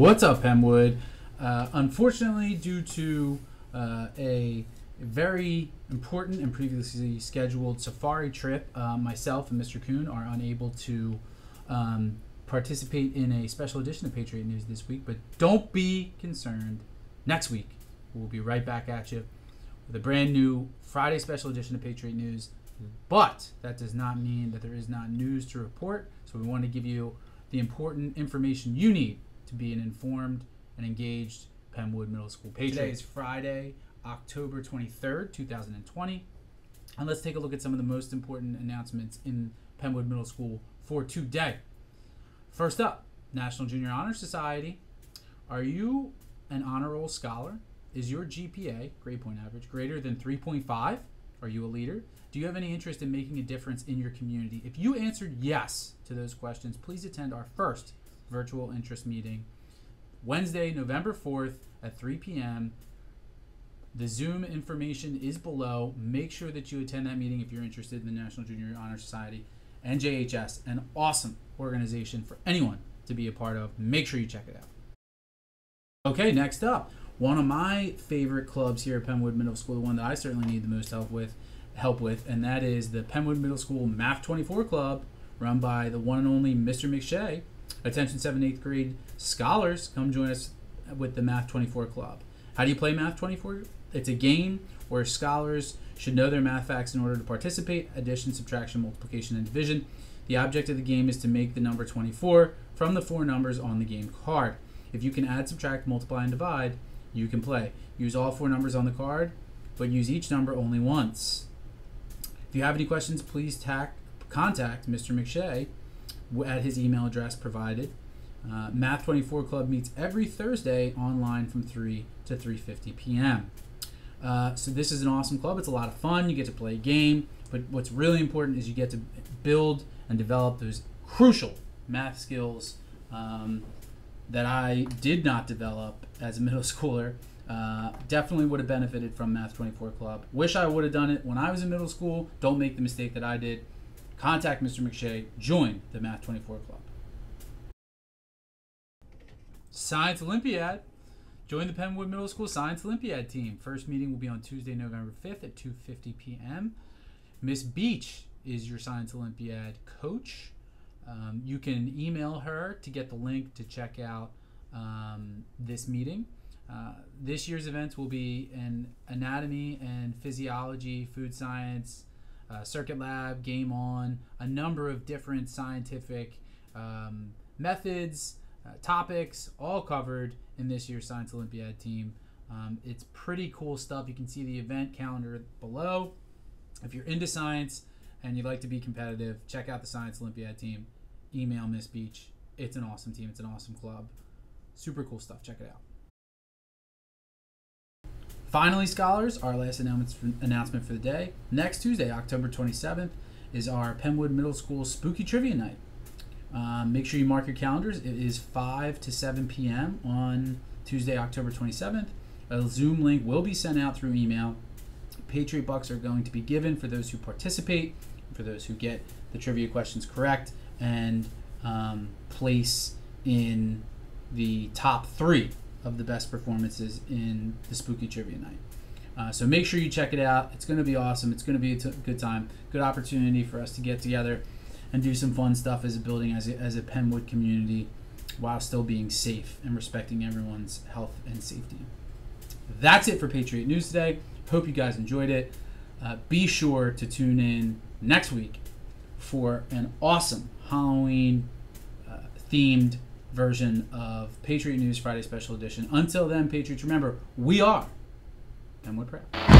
What's up, Penwood? Uh, unfortunately, due to uh, a very important and previously scheduled safari trip, uh, myself and Mr. Kuhn are unable to um, participate in a special edition of Patriot News this week. But don't be concerned. Next week, we'll be right back at you with a brand new Friday special edition of Patriot News. But that does not mean that there is not news to report. So we want to give you the important information you need to be an informed and engaged Penwood Middle School patriot. Today is Friday, October 23rd, 2020. And let's take a look at some of the most important announcements in Penwood Middle School for today. First up, National Junior Honor Society. Are you an honor roll scholar? Is your GPA, grade point average, greater than 3.5? Are you a leader? Do you have any interest in making a difference in your community? If you answered yes to those questions, please attend our first virtual interest meeting Wednesday, November 4th at 3 p.m. The Zoom information is below. Make sure that you attend that meeting if you're interested in the National Junior Honor Society NJHS, an awesome organization for anyone to be a part of. Make sure you check it out. Okay, next up, one of my favorite clubs here at Penwood Middle School, the one that I certainly need the most help with, help with, and that is the Penwood Middle School Math 24 Club, run by the one and only Mr. McShay. Attention 7th, 8th grade scholars, come join us with the Math 24 Club. How do you play Math 24? It's a game where scholars should know their math facts in order to participate addition, subtraction, multiplication, and division. The object of the game is to make the number 24 from the four numbers on the game card. If you can add, subtract, multiply, and divide, you can play. Use all four numbers on the card, but use each number only once. If you have any questions, please tack, contact Mr. McShay at his email address provided. Uh, Math 24 Club meets every Thursday online from 3 to 3:50 p.m. Uh, so this is an awesome club. It's a lot of fun. You get to play a game, but what's really important is you get to build and develop those crucial math skills um, that I did not develop as a middle schooler. Uh, definitely would have benefited from Math 24 Club. Wish I would have done it when I was in middle school. Don't make the mistake that I did. Contact Mr. McShay. Join the Math 24 Club. Science Olympiad. Join the Penwood Middle School Science Olympiad team. First meeting will be on Tuesday, November 5th at 2:50 p.m. Miss Beach is your Science Olympiad coach. Um, you can email her to get the link to check out um, this meeting. Uh, this year's events will be in anatomy and physiology, food science, uh, circuit lab, game on, a number of different scientific um, methods, uh, topics, all covered in this year's Science Olympiad team. Um, it's pretty cool stuff. You can see the event calendar below. If you're into science and you'd like to be competitive, check out the Science Olympiad team. Email Miss Beach. It's an awesome team. It's an awesome club. Super cool stuff. Check it out. Finally, scholars, our last announcement for the day. Next Tuesday, October 27th, is our Penwood Middle School Spooky Trivia Night. Um, make sure you mark your calendars. It is 5 to 7 p.m. on Tuesday, October 27th. A Zoom link will be sent out through email. Patriot Bucks are going to be given for those who participate, for those who get the trivia questions correct, and um, place in the top three of the best performances in the Spooky Trivia Night. Uh, so make sure you check it out. It's going to be awesome. It's going to be a t- good time, good opportunity for us to get together and do some fun stuff as a building, as a, as a Penwood community, while still being safe and respecting everyone's health and safety. That's it for Patriot News today. Hope you guys enjoyed it. Uh, be sure to tune in next week for an awesome Halloween uh, themed version of Patriot News Friday Special Edition. Until then, Patriots, remember, we are Penwood Proud.